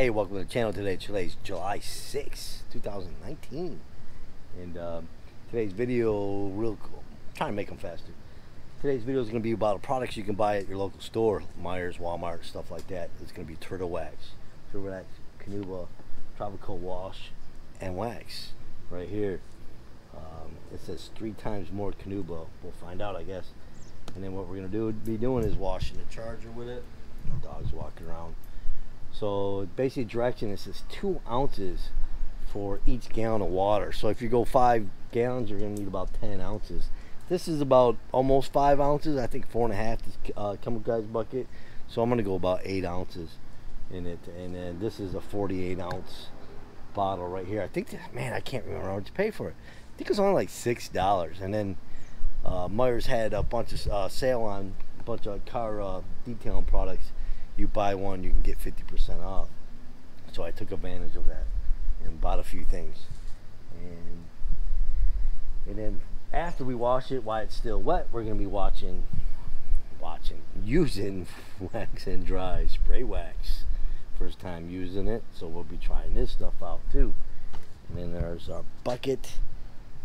Hey, welcome to the channel today. Today's July 6, 2019. And um, today's video, real cool. I'm trying to make them faster. Today's video is going to be about products you can buy at your local store, Meijer's, Walmart, stuff like that. It's going to be Turtle Wax, Turtle Wax, Carnauba, Tropical Wash, and Wax right here. Um, it says three times more Carnauba. We'll find out, I guess. And then what we're going to do be doing is washing the charger with it. The Dog's walking around. So basically direction is says two ounces for each gallon of water. So if you go five gallons, you're gonna need about 10 ounces. This is about almost five ounces. I think four and a half this uh, guys bucket. So I'm gonna go about eight ounces in it. And then this is a 48 ounce bottle right here. I think, that, man, I can't remember how much to pay for it. I think it was only like $6. And then uh, Meijer's had a bunch of uh, sale on a bunch of car uh, detailing products you buy one, you can get 50% off. So I took advantage of that and bought a few things. And and then after we wash it, while it's still wet, we're gonna be watching, watching, using wax and dry spray wax. First time using it, so we'll be trying this stuff out too. And then there's our bucket.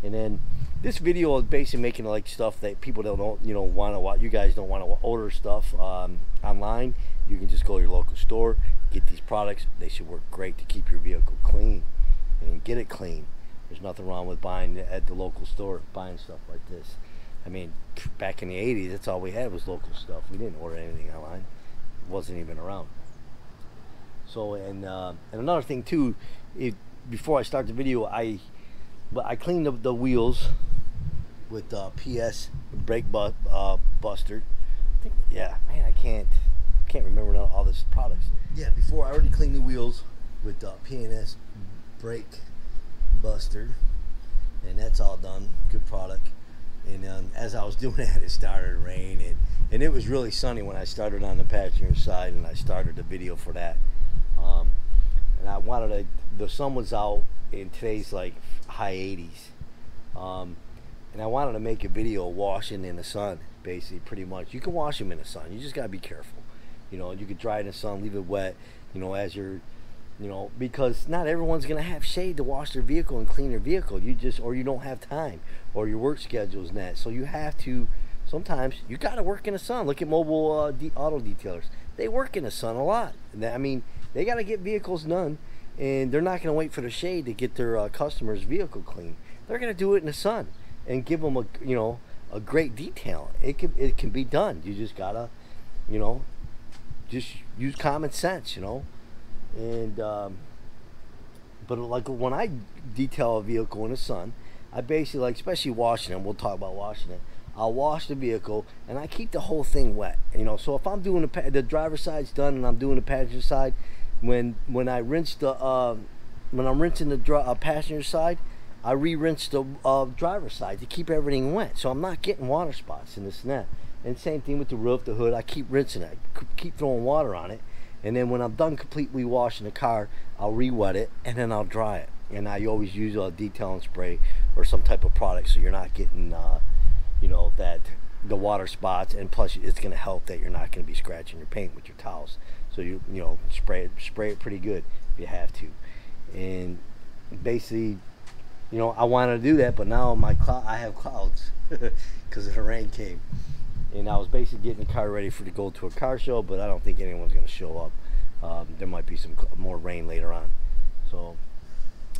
And then this video is basically making like stuff that people don't, you know, want to watch. You guys don't want to order stuff um, online you can just go to your local store, get these products. They should work great to keep your vehicle clean and get it clean. There's nothing wrong with buying at the local store, buying stuff like this. I mean, back in the 80s, that's all we had was local stuff. We didn't order anything online. It wasn't even around. So, and uh, and another thing too, it, before I start the video, I but I cleaned up the wheels with uh, P&S brake bu uh, buster. Think, yeah, man, I can't can't remember now all this products. Yeah, before I already cleaned the wheels with uh, P&S brake buster, and that's all done. Good product. And um, as I was doing that, it started to rain, and, and it was really sunny when I started on the passenger side, and I started the video for that. Um, and I wanted to, the sun was out, and today's like high 80s. Um, and I wanted to make a video washing in the sun, basically, pretty much. You can wash them in the sun. You just got to be careful. You know, you could dry it in the sun, leave it wet, you know, as you're, you know, because not everyone's going to have shade to wash their vehicle and clean their vehicle. You just, or you don't have time, or your work schedule is not. So you have to, sometimes, you got to work in the sun. Look at mobile uh, de auto detailers. They work in the sun a lot. I mean, they got to get vehicles done, and they're not going to wait for the shade to get their uh, customer's vehicle clean. They're going to do it in the sun and give them a, you know, a great detail. It can, it can be done. You just got to, you know, just use common sense, you know. And um, but like when I detail a vehicle in the sun, I basically like, especially washing it. We'll talk about washing it. I'll wash the vehicle and I keep the whole thing wet. You know, so if I'm doing the the driver's side's done and I'm doing the passenger side, when when I rinse the uh, when I'm rinsing the uh, passenger side, I re-rinse the uh, driver's side to keep everything wet. So I'm not getting water spots in this that. And same thing with the roof, the hood. I keep rinsing it. I keep throwing water on it. And then when I'm done completely washing the car, I'll re-wet it and then I'll dry it. And I always use a detailing spray or some type of product so you're not getting, uh, you know, that the water spots. And plus, it's going to help that you're not going to be scratching your paint with your towels. So you, you know, spray it, spray it pretty good if you have to. And basically, you know, I wanted to do that, but now my I have clouds because the rain came and I was basically getting the car ready for to go to a car show, but I don't think anyone's going to show up. Um, there might be some more rain later on. So,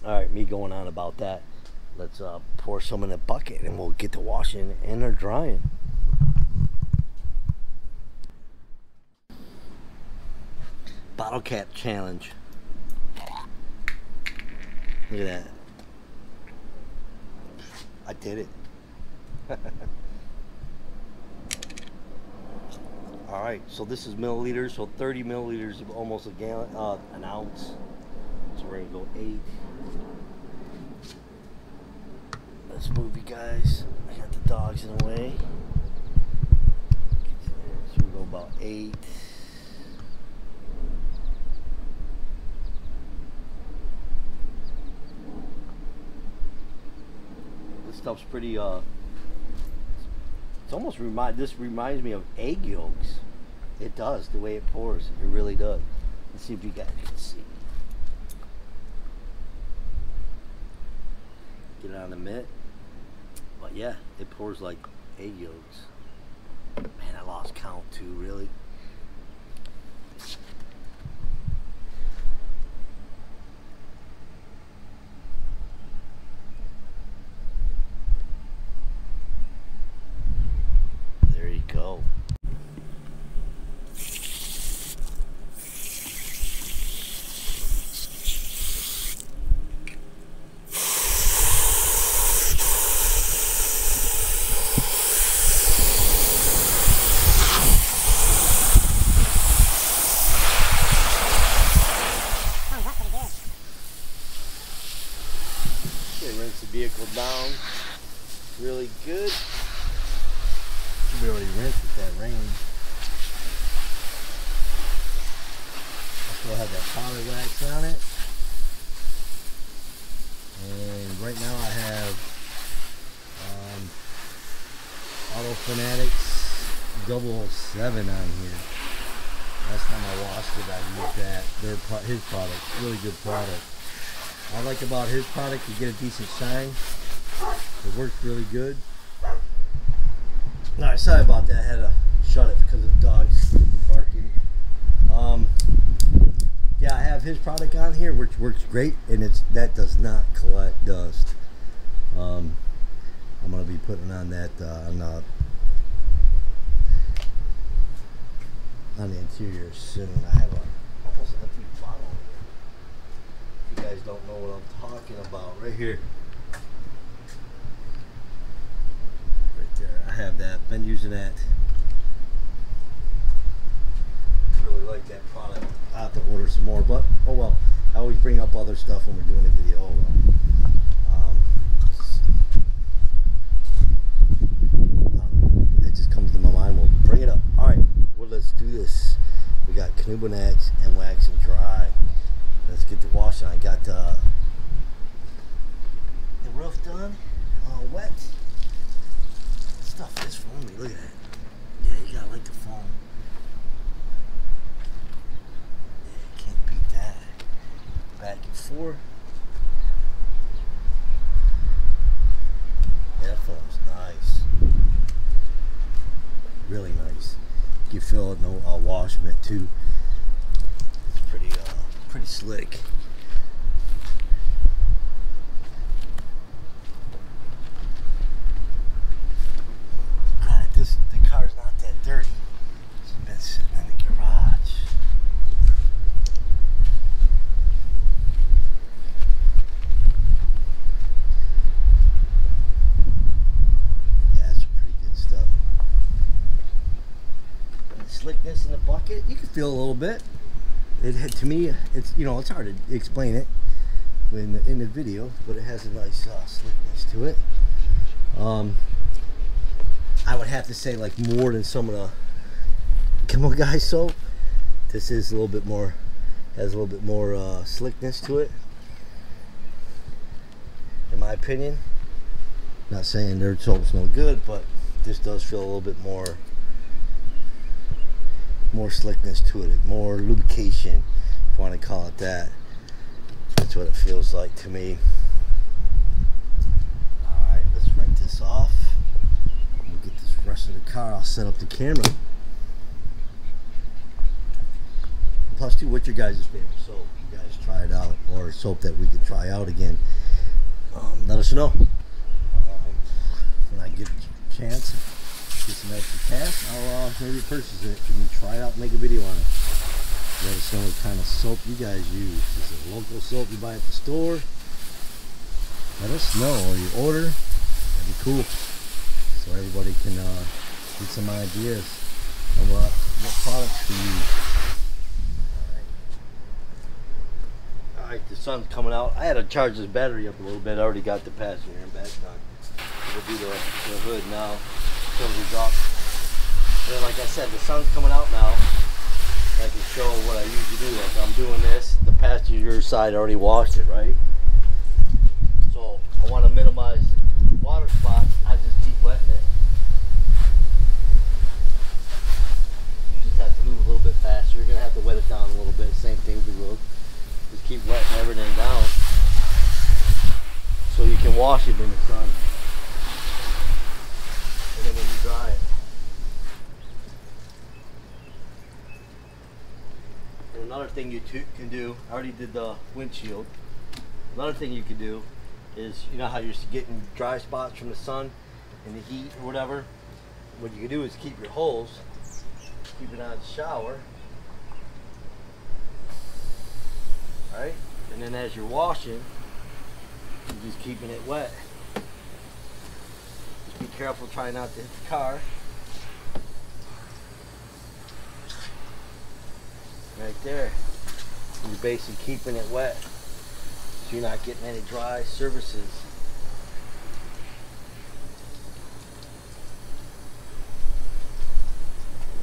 all right, me going on about that. Let's uh, pour some in a bucket and we'll get to washing and they're drying. Bottle cap challenge. Look at that. I did it. All right, so this is milliliters, so 30 milliliters of almost a gallon, uh, an ounce. So we're gonna go eight. Let's move you guys. I got the dogs in the way. So we go about eight. This stuff's pretty, uh, it's almost remind. This reminds me of egg yolks. It does the way it pours. It really does. Let's see if you guys can see. Get it on the mitt. But yeah, it pours like egg yolks. Man, I lost count too. Really. Really good. We already rinsed it, that rain. I still have that powder wax on it. And right now I have um, Auto Fanatics 007 on here. Last time I washed it, I used that. Their his product, really good product. I like about his product, you get a decent shine. It worked really good. Alright, sorry about that. I had to shut it because of dogs barking. Um, yeah, I have his product on here, which works great, and it's that does not collect dust. Um, I'm gonna be putting on that uh, on the on the interior soon. I have a almost empty bottle here. If you guys don't know what I'm talking about, right here. Right there. I have that. Been using that. Really like that product. I have to order some more, but oh well. I always bring up other stuff when we're doing a video. Oh well. Um, it just comes to my mind. We'll bring it up. All right. Well, let's do this. We got Carnauba wax and wax and dry. Let's get the washing. I got uh, the roof done, uh, wet. Stuff is foamy. Look at that. Yeah, you gotta like the foam. Yeah, can't beat that. Back and forth. Yeah, that foam's nice. Really nice. You can feel it in the uh, wash mitt too. It's pretty, uh, pretty slick. God, this the car's not that dirty. It's been sitting in the garage. Yeah, it's pretty good stuff. And the the bucket, you can feel a little bit. It to me, it's you know it's hard to explain it in the, in the video, but it has a nice uh, slickness to it. Um, I would have to say like more than some of the Chemical Guy soap. This is a little bit more, has a little bit more uh, slickness to it, in my opinion. Not saying their soap's no good, but this does feel a little bit more, more slickness to it, more lubrication, if you want to call it that. That's what it feels like to me. Alright, let's rinse this off. We'll get this rest of the car. I'll set up the camera. Plus, too, what's your guys' favorite soap? You guys try it out, or soap that we could try out again. Um, let us know. Um, when I get a chance, get some extra cash, I'll uh, maybe purchase it and try it out and make a video on it. Let us know what kind of soap you guys use. Is it local soap you buy at the store? Let us know, or you order. That'd be cool. So everybody can uh, get some ideas on what, what products to use. Alright, the sun's coming out. I had to charge this battery up a little bit. I already got the passenger and back on. We'll do the, the hood now. And then, like I said, the sun's coming out now. I can show what I usually do. Like I'm doing this, the passenger side already washed it, right? So I want to minimize water spots. I just keep wetting it. You just have to move a little bit faster. You're gonna have to wet it down a little bit. Same thing with the roof. Just keep wetting everything down, so you can wash it in the sun. And then when you dry it. And another thing you can do, I already did the windshield. Another thing you can do is, you know how you're getting dry spots from the sun and the heat or whatever? What you can do is keep your holes, keep it on shower, right? And then as you're washing, you're just keeping it wet. Just be careful, try not to hit the car. Right there. You're basically keeping it wet. So you're not getting any dry surfaces.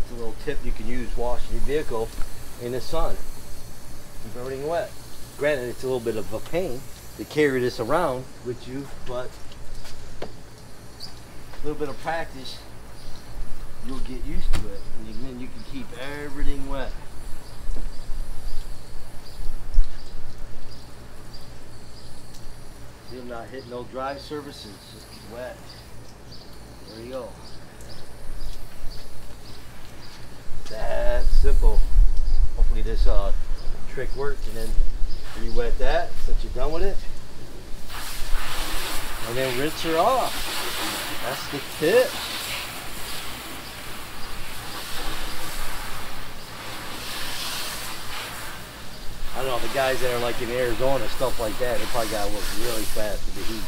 It's a little tip you can use washing your vehicle in the sun. Keep everything wet. Granted, it's a little bit of a pain to carry this around with you, but a little bit of practice, you'll get used to it. And then you can keep everything wet. See, I'm not hitting no dry surfaces, just wet. There you go. That simple. Hopefully this uh, trick worked and then re-wet that since you're done with it. And then rinse her off. That's the tip. Know, the guys that are like in Arizona, stuff like that, they probably gotta work really fast with the heat.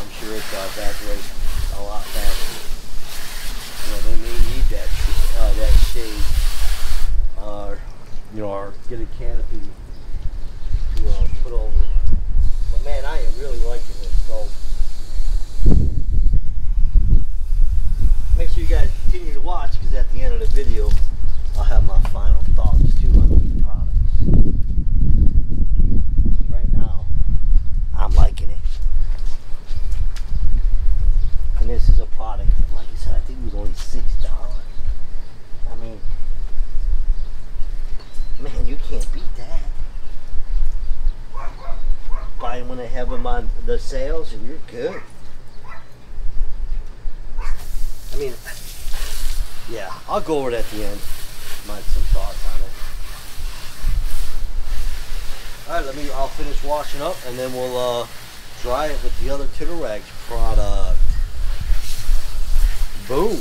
I'm sure it's uh, evaporates a lot faster. You know, they may need that uh, that shade, uh, you know, or get a canopy to uh, put over. But man, I am really liking this. So make sure you guys continue to watch because at the end of the video, I'll have my final thoughts too on these products. Right now, I'm liking it. And this is a product, like I said, I think it was only six dollars. I mean, man, you can't beat that. Buy them when they have them on the sales, and you're good. I mean, yeah, I'll go over it at the end. My some thoughts on it. All right, let me. I'll finish washing up, and then we'll uh, dry it with the other Turtle Wax product. Boom.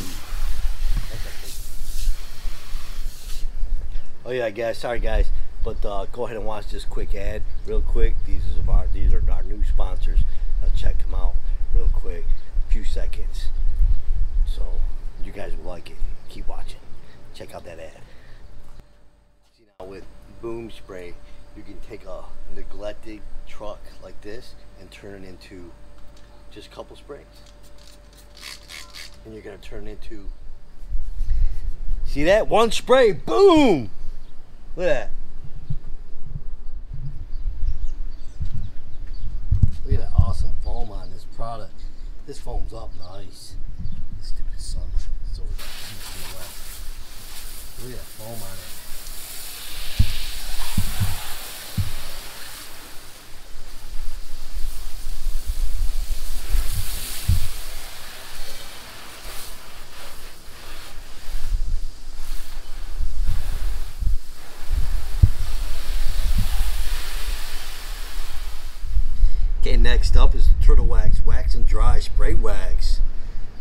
Oh yeah, guys. Sorry, guys, but uh, go ahead and watch this quick ad real quick. These are our these are our new sponsors. Uh, check them out real quick. A few seconds. So you guys will like it. Keep watching. Check out that ad. See now with boom spray, you can take a neglected truck like this and turn it into just a couple sprays. And you're gonna turn into See that? One spray, boom! Look at that. Look at that awesome foam on this product. This foam's up nice. Stupid sun. It's west. Look at that foam on it. Next up is Turtle Wax Wax and Dry Spray Wax.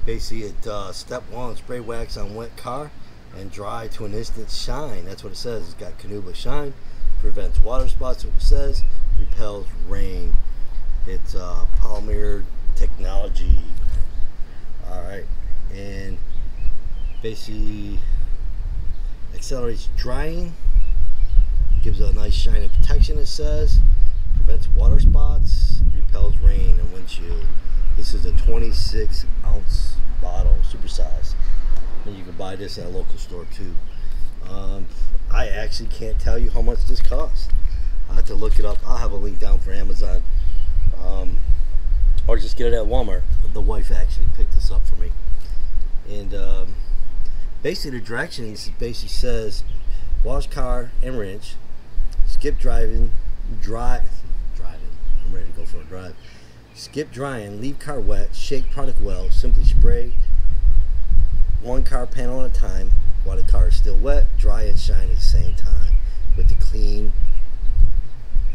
Basically, it uh, step one, spray wax on wet car and dry to an instant shine. That's what it says. It's got Carnauba Shine, prevents water spots. What it says, repels rain. It's uh, polymer technology. All right, and basically accelerates drying, gives a nice shine and protection. It says prevents water spots, repels rain and windshield. This is a 26 ounce bottle, super size. And you can buy this at a local store too. Um, I actually can't tell you how much this costs. I have to look it up. I'll have a link down for Amazon. Um, or just get it at Walmart. The wife actually picked this up for me. And um, basically the directions basically says wash car and rinse, skip driving, driving, I'm ready to go for a drive. skip drying, leave car wet, shake product well, simply spray one car panel at a time while the car is still wet, dry and shine at the same time with the clean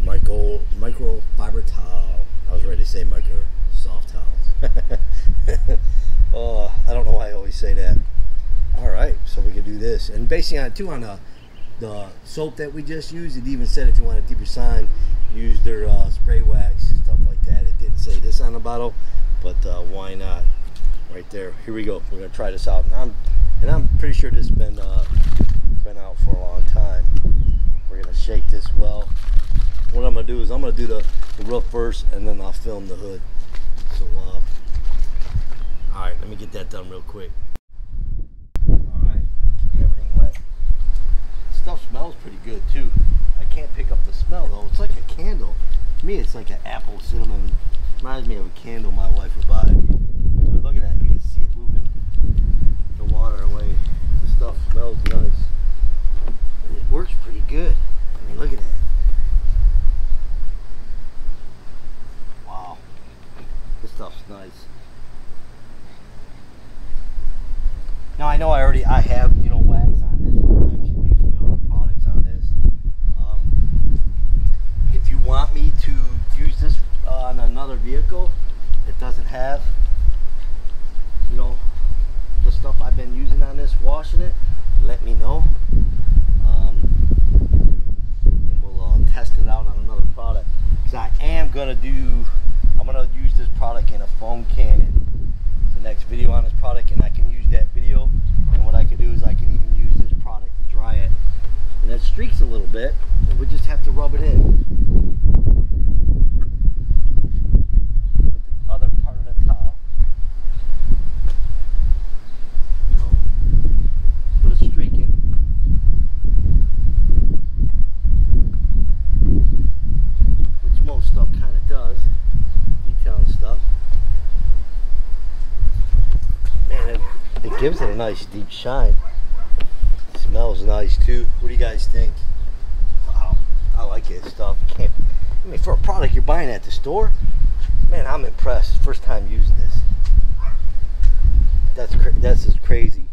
micro microfiber towel. I was ready to say micro soft towel. oh, I don't know why I always say that. All right, so we can do this. And basing on too on the, the soap that we just used, it even said if you want a deeper shine, use their uh, spray wax, stuff like that. It didn't say this on the bottle, but uh, why not? Right there. Here we go. We're gonna try this out. And I'm, and I'm pretty sure this has been, uh, been out for a long time. We're gonna shake this well. What I'm gonna do is I'm gonna do the, the roof first and then I'll film the hood. So, uh, all right, let me get that done real quick. Alright, keep everything wet. Stuff smells pretty good too. I can't pick up the smell though. It's like a candle. To me, it's like an apple cinnamon. Reminds me of a candle my wife would buy. But look at that. You can see it moving the water away. The stuff smells nice. And it works pretty good. I mean, look at that. Wow. This stuff's nice. Now I know I already I have you know wax on this protection using the other products on this. Um, if you want me to use this uh, on another vehicle that doesn't have you know the stuff I've been using on this, washing it, let me know. Um, and we'll uh, test it out on another product. Because I am gonna do, I'm gonna use this product in a foam cannon the next video on this product and I can use that video and what I can do is I can even use this product to dry it and it streaks a little bit we just have to rub it in with the other part of the towel you know, but it's streaking which most stuff kind of does detailing stuff Man, it, it gives it a nice deep shine. smells nice too. What do you guys think? Like it stuff. Can't, I mean, for a product you're buying at the store, man, I'm impressed. First time using this. That's that's just crazy.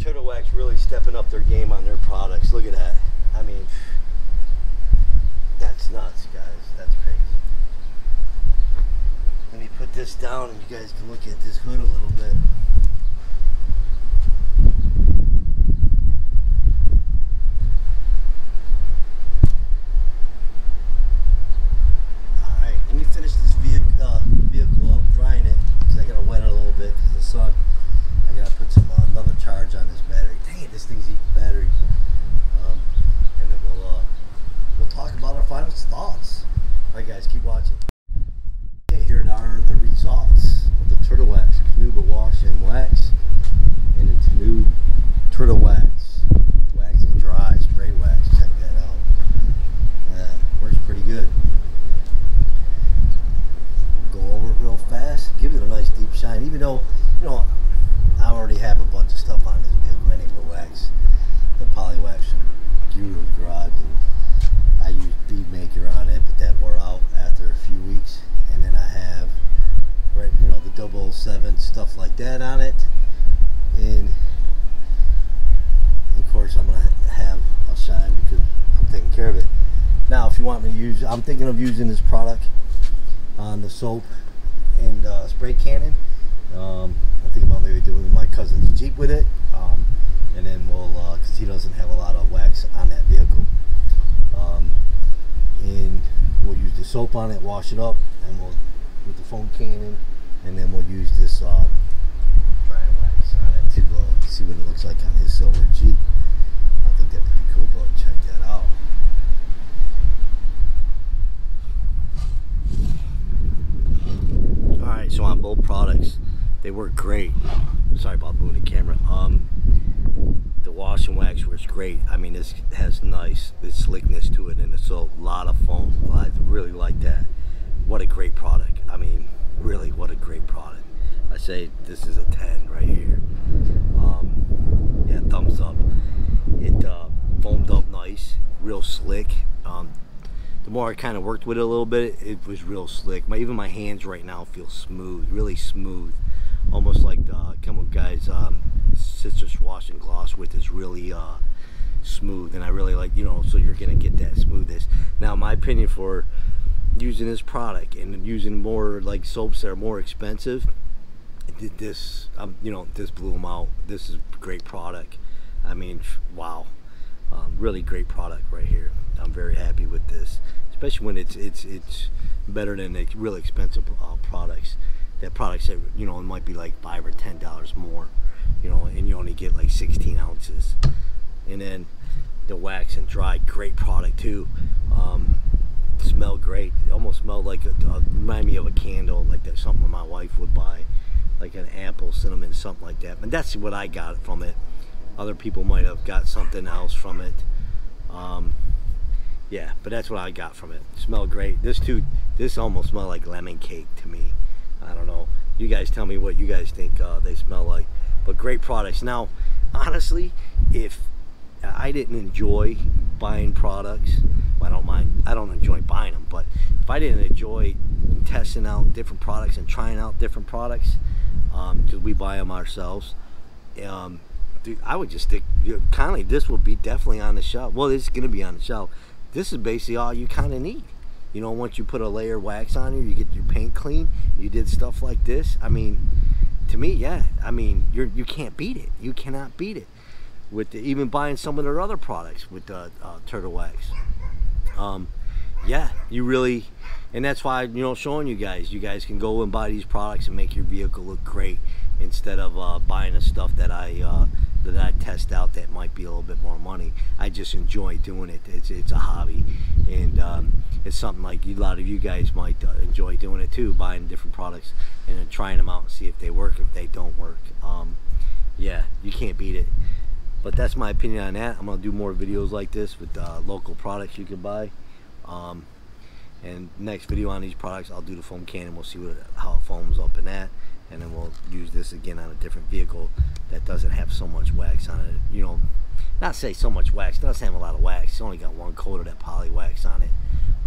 Turtle Wax really stepping up their game on their products. Look at that. I mean, that's nuts, guys. That's crazy. Let me put this down and you guys can look at this hood a little bit. Alright, let me finish this vehicle, uh, vehicle up, drying it, because I gotta wet it a little bit because the sun. I gotta put some uh, another charge on this battery. Dang it, this thing's eating batteries. Um, and then we'll uh, we'll talk about our final thoughts. Alright guys, keep watching. Okay, here are the results of the Turtle Wax Carnauba Wash and Wax and the new Turtle Wax Wax and Dry Spray Wax. Check that out. Yeah, works pretty good. Go over it real fast. Give it a nice deep shine. Even though, you know, I already have a bunch of stuff on this vehicle anyway. Wax, the poly wax from Guro's Garage. And I used Bead Maker on it, but that wore out after a few weeks and then I have right you know the 007 stuff like that on it and of course I'm gonna have a shine because I'm taking care of it now if you want me to use I'm thinking of using this product on the soap and uh, spray cannon um, I'm thinking about maybe doing my cousin's Jeep with it um, and then we'll because he doesn't have a lot of wax on that vehicle um, and we'll use the soap on it, wash it up, and we'll with the foam cannon, and then we'll use this uh, dry wax on it to uh, see what it looks like on his silver Jeep. I think that'd be cool, but check that out. All right, so on both products, they work great. Sorry about moving the camera. Um, the wash and wax works great. I mean, this has nice this slickness to it, and it's a lot of foam. I really like that. What a great product. I mean, really, what a great product. I say this is a 10 right here. Um, yeah, thumbs up. It uh, foamed up nice, real slick. Um, the more I kind of worked with it a little bit, it was real slick. My, even my hands right now feel smooth, really smooth. Almost like the Chemical Guys um, citrus wash and gloss with is really uh, smooth. And I really like, you know, so you're going to get that smoothness. Now, my opinion for using this product and using more like soaps that are more expensive, this, um, you know, this blew them out. This is a great product. I mean, wow. Um, really great product right here. I'm very happy with this, especially when it's it's it's better than the really expensive uh, products. That products that you know it might be like five or ten dollars more, you know, and you only get like 16 ounces. And then the wax and dry, great product too. Um, smell great. Almost smelled like a, remind me of a candle, like that something my wife would buy, like an apple cinnamon, something like that. But that's what I got from it. Other people might have got something else from it. Um, yeah, but that's what I got from it. it smelled great. This too, this almost smelled like lemon cake to me. I don't know. You guys tell me what you guys think uh, they smell like. But great products. Now, honestly, if I didn't enjoy buying products, well, I don't mind. I don't enjoy buying them, but if I didn't enjoy testing out different products and trying out different products, because um, we buy them ourselves, um, dude, I would just stick. Kindly, this will be definitely on the shelf. Well, it's going to be on the shelf. This is basically all you kind of need. You know, once you put a layer of wax on you, you get your paint clean. You did stuff like this. I mean, to me, yeah. I mean, you're you can't beat it. You cannot beat it. With the, even buying some of their other products with the uh, turtle wax. Um, yeah, you really, and that's why you know showing you guys. You guys can go and buy these products and make your vehicle look great instead of uh, buying the stuff that I uh, that I test out that might be a little bit more money. I just enjoy doing it. It's it's a hobby, and um, it's something like a lot of you guys might uh, enjoy doing it too, buying different products and then trying them out and see if they work. If they don't work, um, yeah, you can't beat it. But that's my opinion on that. I'm gonna do more videos like this with uh, local products you can buy. Um, and next video on these products, I'll do the foam can and we'll see what, how it foams up in that and then we'll use this again on a different vehicle that doesn't have so much wax on it. You know not say so much wax it doesn't have a lot of wax it's only got one coat of that poly wax on it.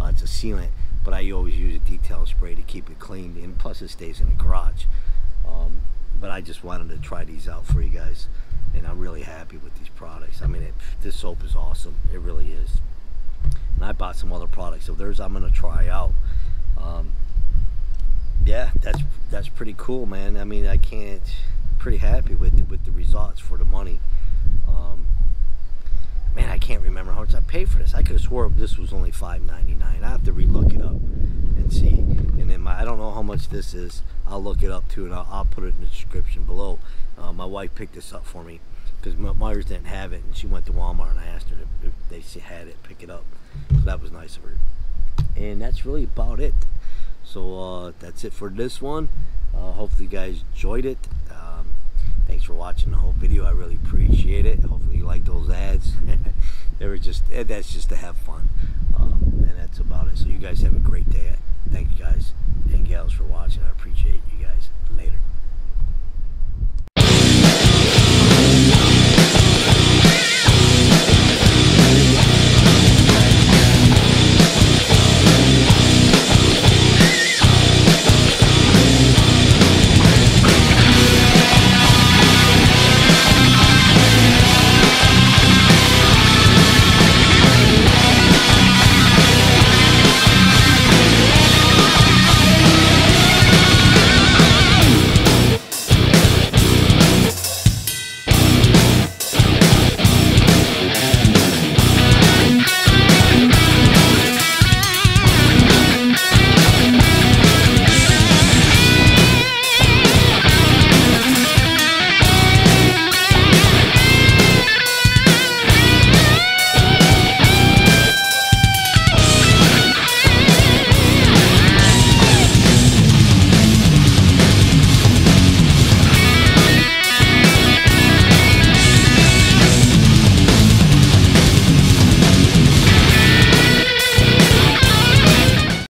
Uh, it's a sealant but I always use a detail spray to keep it clean and plus it stays in the garage. Um, but I just wanted to try these out for you guys and I'm really happy with these products. I mean it, this soap is awesome it really is. And I bought some other products so there's I'm gonna try out. Um, yeah, that's that's pretty cool, man. I mean, I can't pretty happy with the, with the results for the money. Um, man, I can't remember how much I paid for this. I could have swore this was only $5.99. I have to relook it up and see. And then my, I don't know how much this is. I'll look it up too, and I'll, I'll put it in the description below. Uh, my wife picked this up for me because Meijer's didn't have it, and she went to Walmart and I asked her if they had it, pick it up. So that was nice of her. And that's really about it so uh, that's it for this one. Uh, hopefully you guys enjoyed it. Um, thanks for watching the whole video. I really appreciate it. Hopefully you like those ads. they were just, eh, that's just to have fun. Um, and that's about it. So you guys have a great day. Thank you guys and gals for watching. I appreciate you guys. Later.